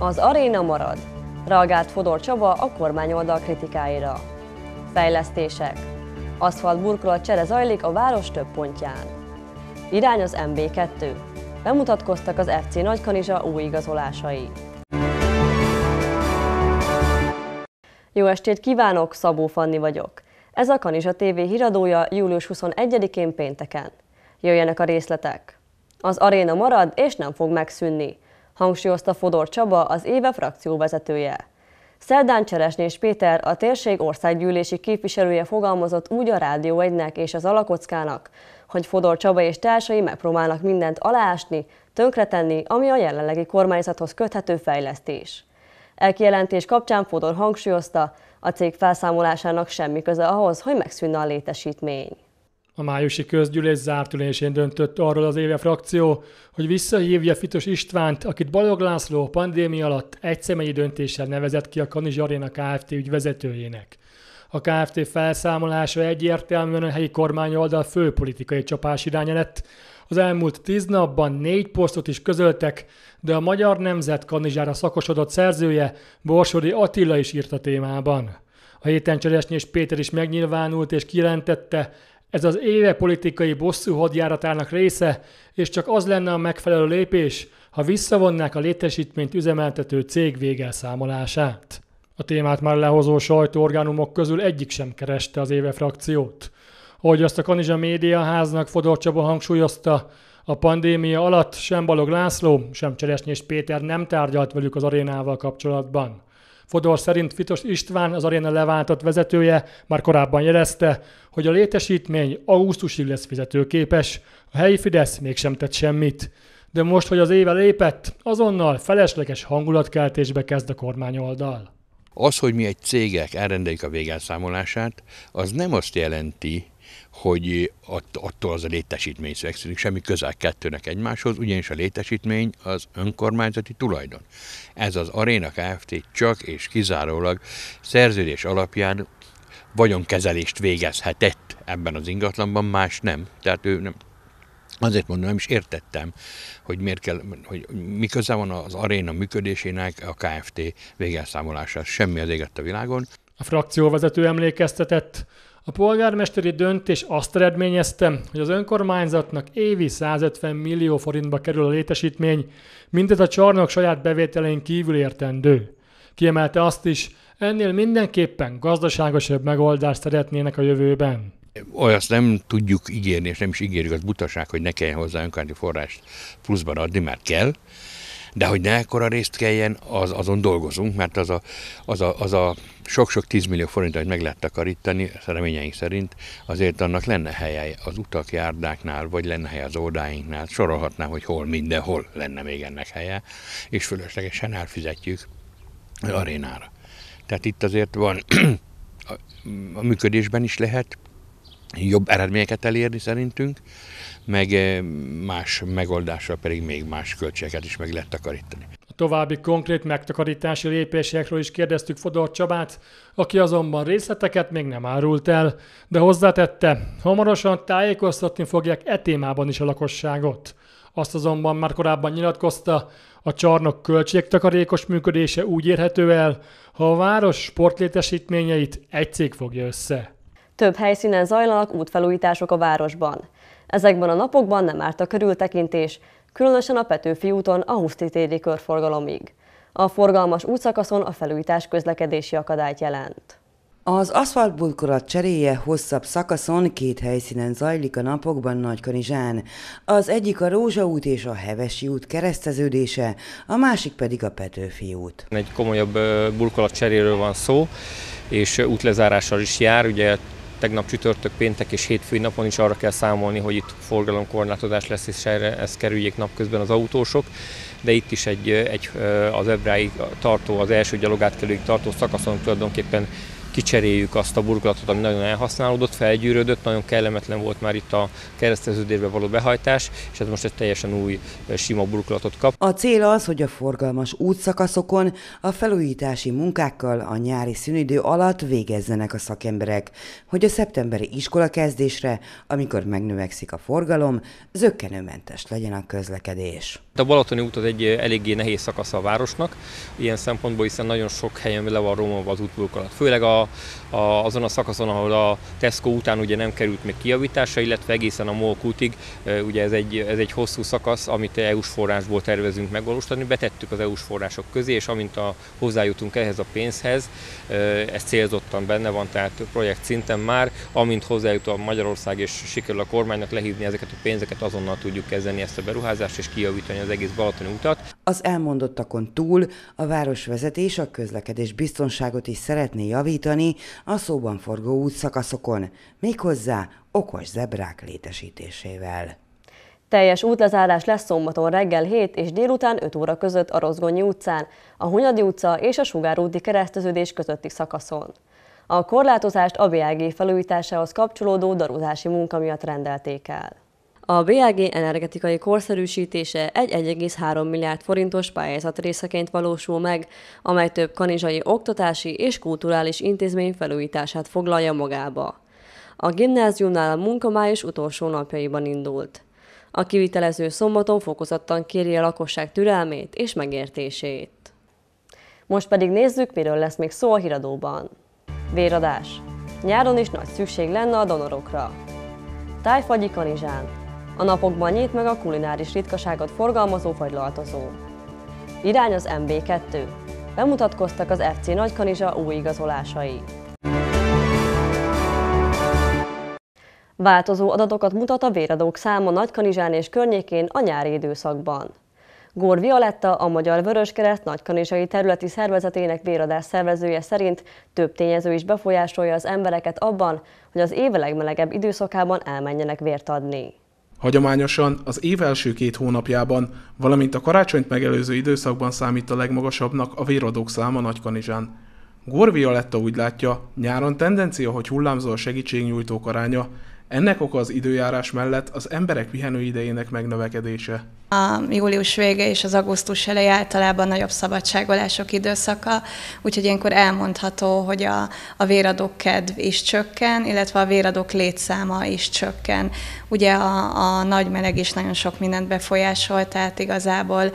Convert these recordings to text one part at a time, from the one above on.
Az aréna marad. Reagált Fodor Csaba a kormányoldal kritikáira. Fejlesztések. Aszfalt burkolat csere zajlik a város több pontján. Irány az MB2. Bemutatkoztak az FC Nagykanizsa új igazolásai. Jó estét kívánok, Szabó Fanni vagyok. Ez a Kanizsa TV híradója július 21-én pénteken. Jöjjenek a részletek. Az aréna marad és nem fog megszűnni, hangsúlyozta Fodor Csaba, az éve frakció vezetője. Szerdán Cseresnés Péter, a térség országgyűlési képviselője fogalmazott úgy a Rádió 1-nek és az Alakockának, hogy Fodor Csaba és társai megpróbálnak mindent aláásni, tönkretenni, ami a jelenlegi kormányzathoz köthető fejlesztés. Elkijelentés kapcsán Fodor hangsúlyozta, a cég felszámolásának semmi köze ahhoz, hogy megszűnne a létesítmény. A májusi közgyűlés zárt ülésén döntött arról az éve frakció, hogy visszahívja Fitos Istvánt, akit Balog László a pandémia alatt egy személyi döntéssel nevezett ki a Kanizs Arena Kft. ügyvezetőjének. A Kft. felszámolása egyértelműen a helyi kormány oldal főpolitikai csapás iránya lett. Az elmúlt tíz napban négy posztot is közöltek, de a Magyar Nemzet Kanizsára szakosodott szerzője Borsodi Attila is írt a témában. A héten Cseresnyés Péter is megnyilvánult és kijelentette, ez az éve politikai bosszú hadjáratának része, és csak az lenne a megfelelő lépés, ha visszavonnák a létesítményt üzemeltető cég végelszámolását. A témát már lehozó sajtóorgánumok közül egyik sem kereste az éve frakciót. Ahogy azt a Kanizsa Médiaháznak Fodor Csaba hangsúlyozta, a pandémia alatt sem Balog László, sem Cseresnyés Péter nem tárgyalt velük az arénával kapcsolatban. Fodor szerint Fitos István, az aréna leváltott vezetője már korábban jelezte, hogy a létesítmény augusztusig lesz fizetőképes, a helyi Fidesz mégsem tett semmit. De most, hogy az éve lépett, azonnal felesleges hangulatkeltésbe kezd a kormányoldal. Az, hogy mi egy cégek elrendeljük a végelszámolását, az nem azt jelenti, hogy attól az a létesítmény szegszűnik, semmi közel kettőnek egymáshoz, ugyanis a létesítmény az önkormányzati tulajdon. Ez az Aréna Kft. csak és kizárólag szerződés alapján vagyonkezelést végezhetett ebben az ingatlanban, más nem. Tehát ő nem, Azért mondom, nem is értettem, hogy miért kell, hogy mi köze van az aréna működésének a KFT végelszámolása. Semmi az éget a világon. A frakcióvezető emlékeztetett, a polgármesteri döntés azt eredményezte, hogy az önkormányzatnak évi 150 millió forintba kerül a létesítmény, mindez a csarnok saját bevételein kívül értendő. Kiemelte azt is, ennél mindenképpen gazdaságosabb megoldást szeretnének a jövőben. Olyaszt nem tudjuk ígérni, és nem is ígérjük, az butaság, hogy ne kelljen hozzá önkormányzati forrást pluszban adni, mert kell, de hogy ne ekkora részt kelljen, az, azon dolgozunk, mert az a, az a, az a sok-sok tízmillió forint, hogy meg lehet takarítani, reményeink szerint, azért annak lenne helye az utak, járdáknál, vagy lenne helye az ódáinknál, sorolhatnám, hogy hol, mindenhol lenne még ennek helye, és fölöslegesen elfizetjük az arénára. Tehát itt azért van, a működésben is lehet jobb eredményeket elérni szerintünk, meg eh, más megoldással pedig még más költségeket is meg lehet takarítani. A további konkrét megtakarítási lépésekről is kérdeztük Fodor Csabát, aki azonban részleteket még nem árult el, de hozzátette, hamarosan tájékoztatni fogják e témában is a lakosságot. Azt azonban már korábban nyilatkozta, a csarnok költségtakarékos működése úgy érhető el, ha a város sportlétesítményeit egy cég fogja össze. Több helyszínen zajlanak útfelújítások a városban. Ezekben a napokban nem árt a körültekintés, különösen a Petőfi úton a Huszti téri körforgalomig. A forgalmas útszakaszon a felújítás közlekedési akadályt jelent. Az aszfaltbulkolat cseréje hosszabb szakaszon két helyszínen zajlik a napokban Nagykanizsán. Az egyik a Rózsa út és a Hevesi út kereszteződése, a másik pedig a Petőfi út. Egy komolyabb burkolat cseréről van szó, és útlezárással is jár. Ugye tegnap csütörtök, péntek és hétfői napon is arra kell számolni, hogy itt forgalomkorlátozás lesz, és erre ezt kerüljék napközben az autósok. De itt is egy, egy az Ebráig tartó, az első gyalogátkelőig tartó szakaszon tulajdonképpen kicseréljük azt a burkolatot, ami nagyon elhasználódott, felgyűrődött, nagyon kellemetlen volt már itt a kereszteződésbe való behajtás, és ez most egy teljesen új sima burkolatot kap. A cél az, hogy a forgalmas útszakaszokon a felújítási munkákkal a nyári szünidő alatt végezzenek a szakemberek, hogy a szeptemberi iskola kezdésre, amikor megnövekszik a forgalom, zöggenőmentes legyen a közlekedés. A Balatoni út az egy eléggé nehéz szakasz a városnak, ilyen szempontból, hiszen nagyon sok helyen le van romolva az útburkolat. Főleg a, a, azon a szakaszon, ahol a Tesco után ugye nem került még kijavításra, illetve egészen a MOLK útig, ugye ez egy, ez egy hosszú szakasz, amit EU-s forrásból tervezünk megvalósítani, betettük az EU-s források közé, és amint a, hozzájutunk ehhez a pénzhez, ez célzottan benne van, tehát projekt szinten már, amint hozzájut a Magyarország és sikerül a kormánynak lehívni ezeket a pénzeket, azonnal tudjuk kezdeni ezt a beruházást és kijavítani az egész Balatoni utat. Az elmondottakon túl a városvezetés a közlekedés biztonságot is szeretné javítani a szóban forgó útszakaszokon, méghozzá okos zebrák létesítésével. Teljes útlezárás lesz szombaton reggel 7 és délután 5 óra között a Rozgonyi utcán, a Hunyadi utca és a Sugárúti kereszteződés közötti szakaszon. A korlátozást a BLG felújításához kapcsolódó daruzási munka miatt rendelték el. A BLG energetikai korszerűsítése egy 1,3 milliárd forintos pályázat részeként valósul meg, amely több kanizsai oktatási és kulturális intézmény felújítását foglalja magába. A gimnáziumnál a munka május utolsó napjaiban indult. A kivitelező szombaton fokozottan kéri a lakosság türelmét és megértését. Most pedig nézzük, miről lesz még szó a híradóban. Véradás. Nyáron is nagy szükség lenne a donorokra. Tájfagyi kanizsán. A napokban nyit meg a kulináris ritkaságot forgalmazó fagylaltozó. Irány az MB2. Bemutatkoztak az FC Nagykanizsa új igazolásai. Változó adatokat mutat a véradók száma Nagykanizsán és környékén a nyári időszakban. Gór Violetta, a Magyar Vöröskereszt nagykanizsai területi szervezetének véradás szervezője szerint több tényező is befolyásolja az embereket abban, hogy az év legmelegebb időszakában elmenjenek vért adni. Hagyományosan az év első két hónapjában, valamint a karácsonyt megelőző időszakban számít a legmagasabbnak a véradók száma Nagykanizsán. Gór Violetta úgy látja, nyáron tendencia, hogy hullámzó a segítségnyújtók aránya, ennek oka az időjárás mellett az emberek pihenőidejének megnövekedése. A július vége és az augusztus eleje általában nagyobb szabadságolások időszaka, úgyhogy ilyenkor elmondható, hogy a, a véradók kedv is csökken, illetve a véradók létszáma is csökken. Ugye a, a nagy meleg is nagyon sok mindent befolyásol, tehát igazából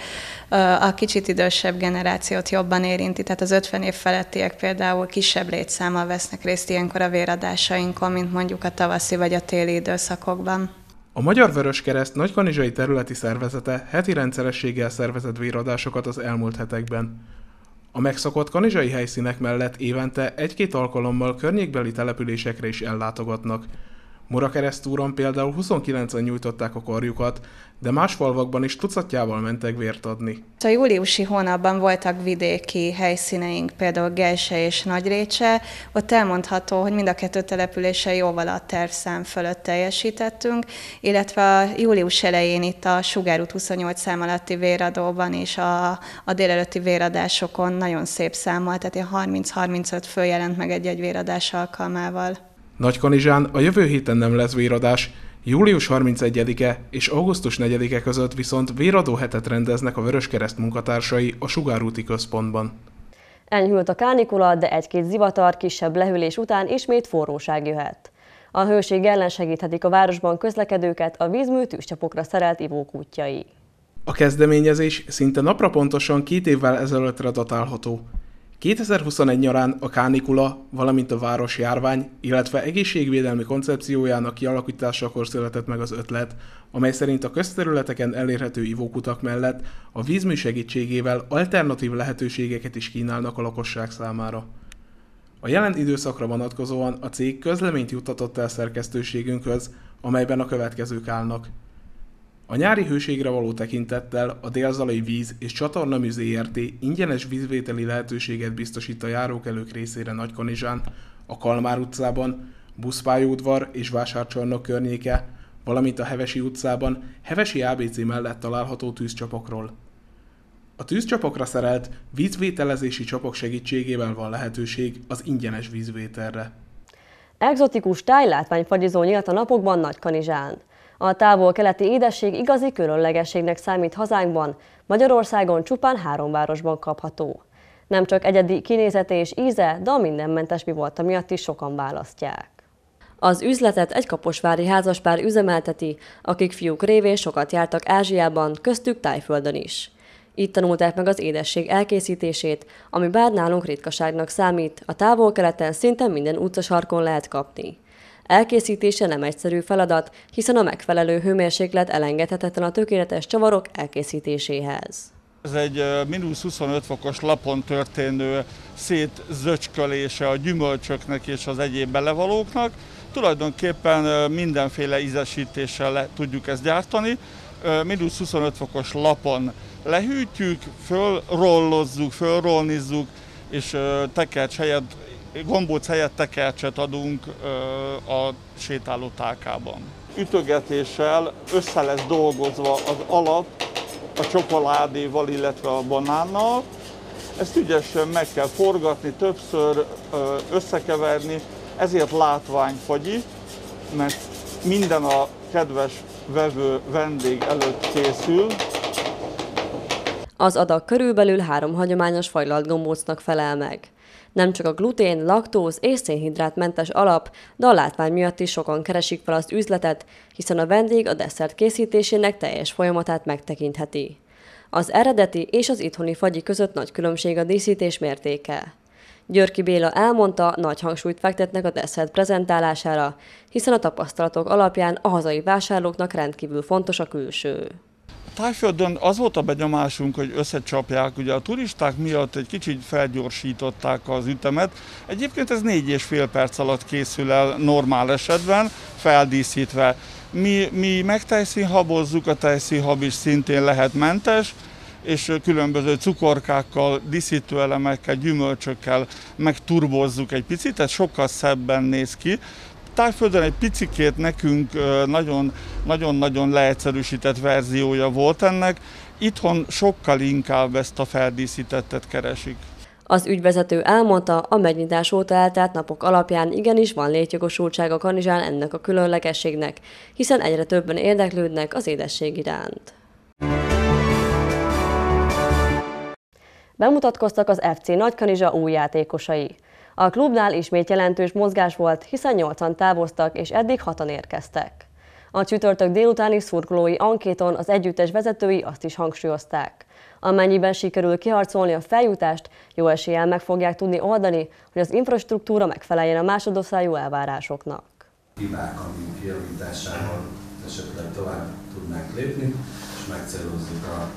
a kicsit idősebb generációt jobban érinti, tehát az 50 év felettiek például kisebb létszámmal vesznek részt ilyenkor a véradásainkon, mint mondjuk a tavaszi vagy a téli időszakokban. A Magyar Vöröskereszt nagykanizsai területi szervezete heti rendszerességgel szervezett véradásokat az elmúlt hetekben. A megszokott kanizsai helyszínek mellett évente egy-két alkalommal környékbeli településekre is ellátogatnak – Murakeresztúron például 29-en nyújtották a karjukat, de más falvakban is tucatjával mentek vért adni. A júliusi hónapban voltak vidéki helyszíneink, például Gelse és Nagyrécse. Ott elmondható, hogy mind a kettő települése jóval a tervszám fölött teljesítettünk, illetve a július elején itt a Sugárút 28 szám alatti véradóban és a, a délelőtti véradásokon nagyon szép számmal, tehát 30-35 fő jelent meg egy-egy véradás alkalmával. Nagykanizsán a jövő héten nem lesz véradás, július 31-e és augusztus 4-e között viszont véradó hetet rendeznek a Vöröskereszt munkatársai a Sugárúti Központban. Enyhült a kánikula, de egy-két zivatar kisebb lehűlés után ismét forróság jöhet. A hőség ellen segíthetik a városban közlekedőket a vízmű tűzcsapokra szerelt ivók útjai. A kezdeményezés szinte napra pontosan két évvel ezelőttre datálható. 2021 nyarán a kánikula, valamint a város járvány, illetve egészségvédelmi koncepciójának kialakításakor született meg az ötlet, amely szerint a közterületeken elérhető ivókutak mellett a vízmű segítségével alternatív lehetőségeket is kínálnak a lakosság számára. A jelen időszakra vonatkozóan a cég közleményt juttatott el szerkesztőségünkhöz, amelyben a következők állnak – a nyári hőségre való tekintettel a Délzalai Víz és Csatorna Műzé ingyenes vízvételi lehetőséget biztosít a járókelők részére Nagykanizsán, a Kalmár utcában, Buszpályaudvar és Vásárcsarnok környéke, valamint a Hevesi utcában Hevesi ABC mellett található tűzcsapokról. A tűzcsapokra szerelt vízvételezési csapok segítségével van lehetőség az ingyenes vízvételre. Exotikus tájlátványfagyizó nyílt a napokban Nagykanizsán. A távol-keleti édesség igazi különlegességnek számít hazánkban, Magyarországon csupán három városban kapható. Nem csak egyedi kinézete és íze, de a mindenmentes mi volt miatt is sokan választják. Az üzletet egy kaposvári házaspár üzemelteti, akik fiúk révén sokat jártak Ázsiában, köztük Tájföldön is. Itt tanulták meg az édesség elkészítését, ami bár nálunk ritkaságnak számít, a távol-keleten szinte minden utcasarkon lehet kapni. Elkészítése nem egyszerű feladat, hiszen a megfelelő hőmérséklet elengedhetetlen a tökéletes csavarok elkészítéséhez. Ez egy mínusz 25 fokos lapon történő szétzöcskölése a gyümölcsöknek és az egyéb belevalóknak. Tulajdonképpen mindenféle ízesítéssel le tudjuk ezt gyártani. Mínusz 25 fokos lapon lehűtjük, fölrollozzuk, fölrolnizzuk, és tekercs helyett, gombóc helyett tekercset adunk a sétáló tálkában. Ütögetéssel össze lesz dolgozva az alap a csokoládéval, illetve a banánnal. Ezt ügyesen meg kell forgatni, többször összekeverni, ezért látványfagyi, mert minden a kedves vevő vendég előtt készül. Az adag körülbelül három hagyományos fajlalt gombócnak felel meg. Nem csak a glutén, laktóz és szénhidrátmentes alap, de a látvány miatt is sokan keresik fel az üzletet, hiszen a vendég a desszert készítésének teljes folyamatát megtekintheti. Az eredeti és az itthoni fagyi között nagy különbség a díszítés mértéke. Györki Béla elmondta, nagy hangsúlyt fektetnek a desszert prezentálására, hiszen a tapasztalatok alapján a hazai vásárlóknak rendkívül fontos a külső. Tájföldön az volt a benyomásunk, hogy összecsapják, ugye a turisták miatt egy kicsit felgyorsították az ütemet. Egyébként ez négy és fél perc alatt készül el normál esetben, feldíszítve. Mi, mi megtejszínhabozzuk, a tejszínhab is szintén lehet mentes, és különböző cukorkákkal, díszítőelemekkel, gyümölcsökkel megturbozzuk egy picit, ez sokkal szebben néz ki. Tájföldön egy picikét nekünk nagyon-nagyon leegyszerűsített verziója volt ennek, itthon sokkal inkább ezt a feldíszítettet keresik. Az ügyvezető elmondta, a megnyitás óta eltelt napok alapján igenis van létjogosultság a kanizsán ennek a különlegességnek, hiszen egyre többen érdeklődnek az édesség iránt. Bemutatkoztak az FC Nagykanizsa új játékosai. A klubnál ismét jelentős mozgás volt, hiszen nyolcan távoztak, és eddig hatan érkeztek. A csütörtök délutáni szurkolói ankéton az együttes vezetői azt is hangsúlyozták. Amennyiben sikerül kiharcolni a feljutást, jó eséllyel meg fogják tudni oldani, hogy az infrastruktúra megfeleljen a másodosztályú elvárásoknak. Hibák, amik javításával esetleg tovább tudnánk lépni, és megcélozzuk a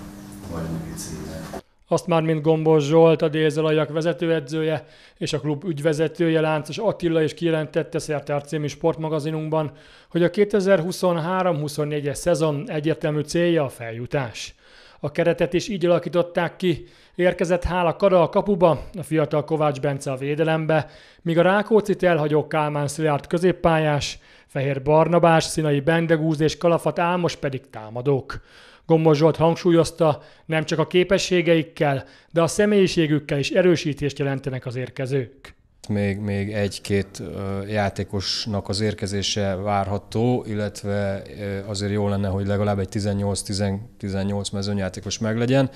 bajnoki címet. Azt már mint Gombos Zsolt, a Délzalajak vezetőedzője és a klub ügyvezetője Láncos Attila is kijelentette Szertár című sportmagazinunkban, hogy a 2023-24-es szezon egyértelmű célja a feljutás. A keretet is így alakították ki, érkezett Hála Kara a kapuba, a fiatal Kovács Bence a védelembe, míg a Rákócit elhagyó Kálmán Szilárd középpályás, Fehér Barnabás, Színai Bendegúz és Kalafat Álmos pedig támadók. Gombos Zsolt hangsúlyozta, nem csak a képességeikkel, de a személyiségükkel is erősítést jelentenek az érkezők. Még, még egy-két játékosnak az érkezése várható, illetve azért jó lenne, hogy legalább egy 18-18 mezőnyjátékos meglegyen,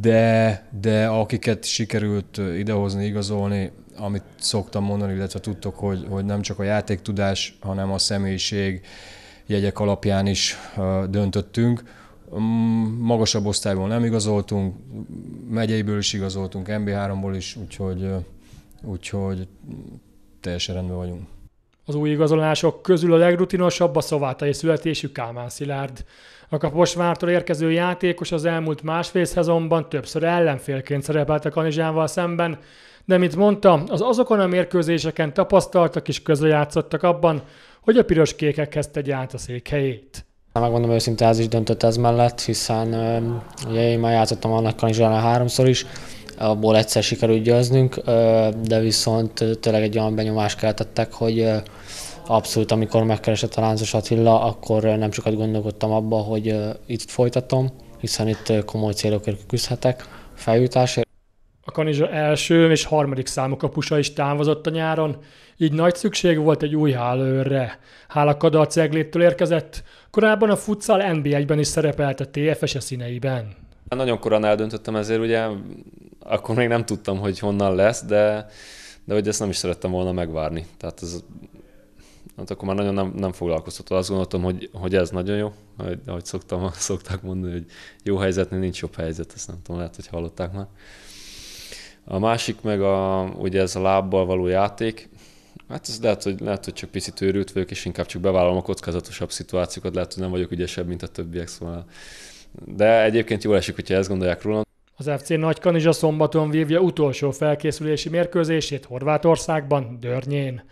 de, de akiket sikerült idehozni, igazolni, amit szoktam mondani, illetve tudtok, hogy, hogy nem csak a játéktudás, hanem a személyiség jegyek alapján is döntöttünk magasabb osztályból nem igazoltunk, megyeiből is igazoltunk, MB3-ból is, úgyhogy, úgyhogy teljesen rendben vagyunk. Az új igazolások közül a legrutinosabb a szovátai születésű Kálmán Szilárd. A Kaposvártól érkező játékos az elmúlt másfél szezonban többször ellenfélként szerepelt a Kanizsával szemben, de mint mondta, az azokon a mérkőzéseken tapasztaltak és közrejátszottak abban, hogy a piros kékekhez tegye át a székhelyét. Megmondom őszintén, ez is döntött ez mellett, hiszen ugye én már játszottam annak kanizsánál háromszor is, abból egyszer sikerült győznünk, de viszont tényleg egy olyan benyomást keltettek, hogy abszolút, amikor megkeresett a Láncos Attila, akkor nem sokat gondolkodtam abba, hogy itt folytatom, hiszen itt komoly célokért küzdhetek, feljutásért. A Kanizsa első és harmadik számú kapusa is távozott a nyáron, így nagy szükség volt egy új hálőrre. Hála Kada a Cegléttől érkezett, korábban a futsal NB1-ben is szerepelt a TFS -e színeiben. Nagyon korán eldöntöttem ezért, ugye akkor még nem tudtam, hogy honnan lesz, de, de hogy ezt nem is szerettem volna megvárni. Tehát ez hát akkor már nagyon nem, nem foglalkoztató. Azt gondoltam, hogy, hogy ez nagyon jó, ahogy, ahogy szoktam, szokták mondani, hogy jó helyzetnél nincs jobb helyzet, ezt nem tudom, lehet, hogy hallották már. A másik meg a, ugye ez a lábbal való játék, Hát ez lehet, hogy, lehet, hogy csak picit őrült vagyok, és inkább csak bevállalom a kockázatosabb szituációkat, lehet, hogy nem vagyok ügyesebb, mint a többiek, szóval. De egyébként jól esik, hogyha ezt gondolják rólam. Az FC Nagykanizsa szombaton vívja utolsó felkészülési mérkőzését Horvátországban, Dörnyén.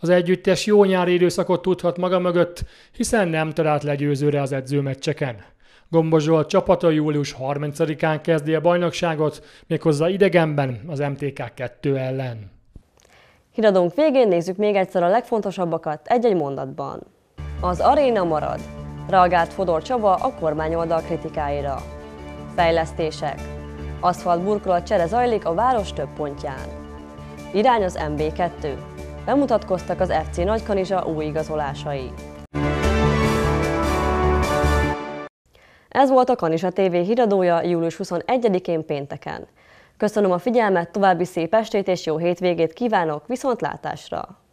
Az együttes jó nyári időszakot tudhat maga mögött, hiszen nem talált legyőzőre az edzőmeccseken. Gombos Zsolt csapata július 30-án kezdi a bajnokságot, méghozzá idegenben az MTK 2 ellen. Híradónk végén nézzük még egyszer a legfontosabbakat egy-egy mondatban. Az aréna marad. Reagált Fodor Csaba a kormányoldal kritikáira. Fejlesztések. Aszfalt burkolat csere zajlik a város több pontján. Irány az MB2. Bemutatkoztak az FC Nagykanizsa új igazolásai. Ez volt a Kanisa TV híradója július 21-én pénteken. Köszönöm a figyelmet, további szép estét és jó hétvégét kívánok, viszontlátásra!